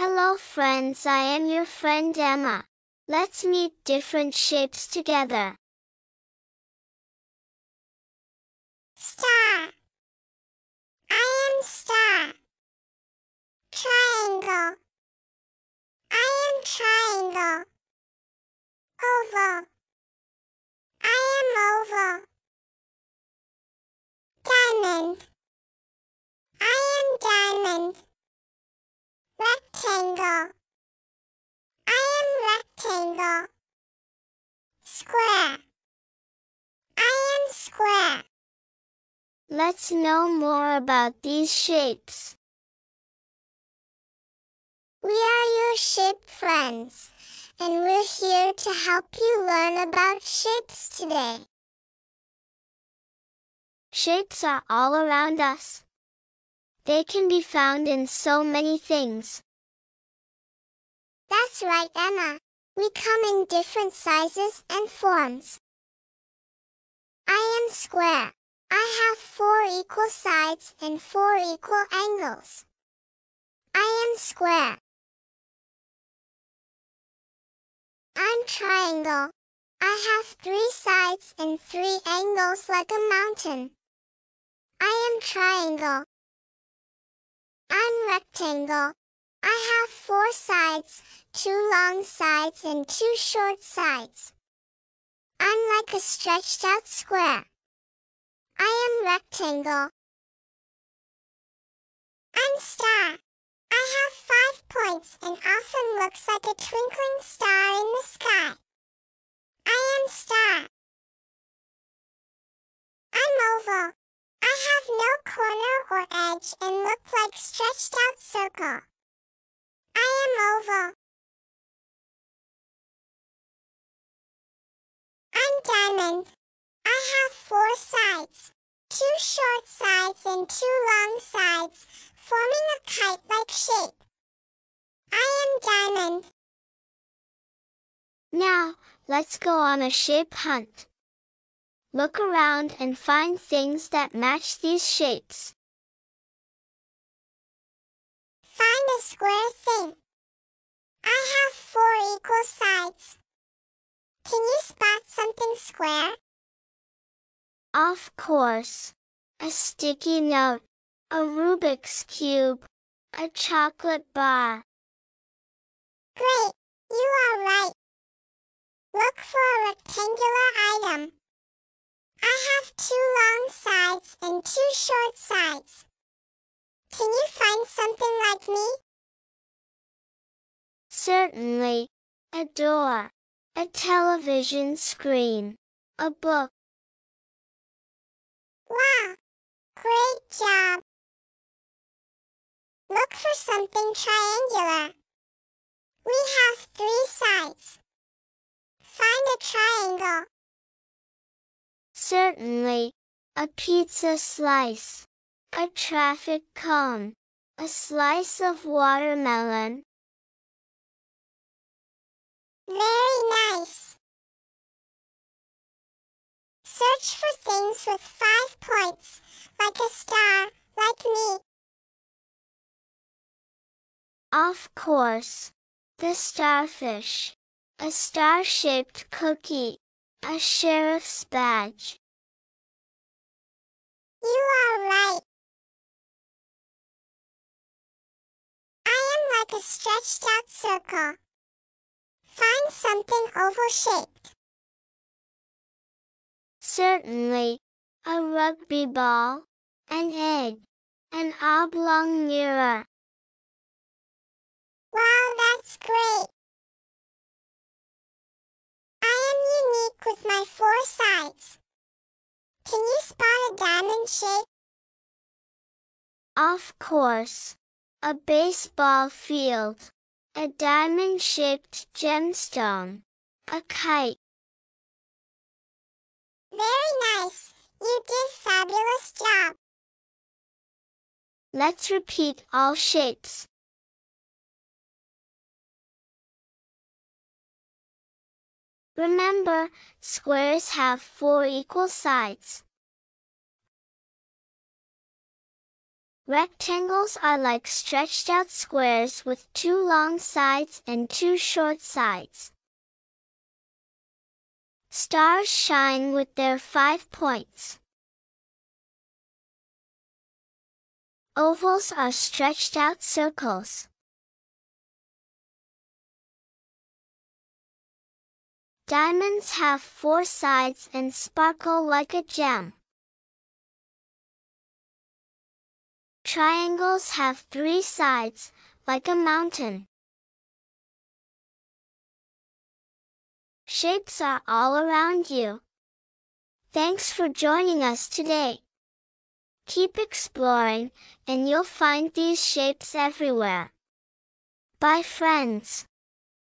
Hello friends I am your friend Emma. Let's meet different shapes together. Star. I am star. Triangle. I am triangle. Oval. I am oval. Diamond. I am diamond. Rectangle. I am rectangle. Square. I am square. Let's know more about these shapes. We are your shape friends, and we're here to help you learn about shapes today. Shapes are all around us. They can be found in so many things. That's right, Emma. We come in different sizes and forms. I am square. I have four equal sides and four equal angles. I am square. I'm triangle. I have three sides and three angles like a mountain. I am triangle. I'm rectangle. I have four sides, two long sides and two short sides. I'm like a stretched out square. I am rectangle. I'm star. I have five points and often looks like a twinkling star in the sky. I am star. I'm oval. I have no corner or edge and look like stretched out circle. Am. I'm diamond. I have four sides, two short sides and two long sides, forming a kite-like shape. I am diamond. Now, let's go on a shape hunt. Look around and find things that match these shapes. Find a square thing. Equal sides. Can you spot something square? Of course. A sticky note. A Rubik's Cube. A chocolate bar. Great, you are right. Look for a rectangular item. I have two long sides and two short sides. Can you find something like me? Certainly. A door. A television screen. A book. Wow! Great job! Look for something triangular. We have three sides. Find a triangle. Certainly. A pizza slice. A traffic cone. A slice of watermelon. Very nice. Search for things with five points, like a star, like me. Of course. The starfish. A star-shaped cookie. A sheriff's badge. You are right. I am like a stretched out circle. Find something oval shaped. Certainly. A rugby ball. An egg. An oblong mirror. Wow, that's great. I am unique with my four sides. Can you spot a diamond shape? Of course. A baseball field. A diamond-shaped gemstone. A kite. Very nice. You did fabulous job. Let's repeat all shapes. Remember, squares have four equal sides. Rectangles are like stretched out squares with two long sides and two short sides. Stars shine with their five points. Ovals are stretched out circles. Diamonds have four sides and sparkle like a gem. Triangles have three sides, like a mountain. Shapes are all around you. Thanks for joining us today. Keep exploring, and you'll find these shapes everywhere. Bye friends.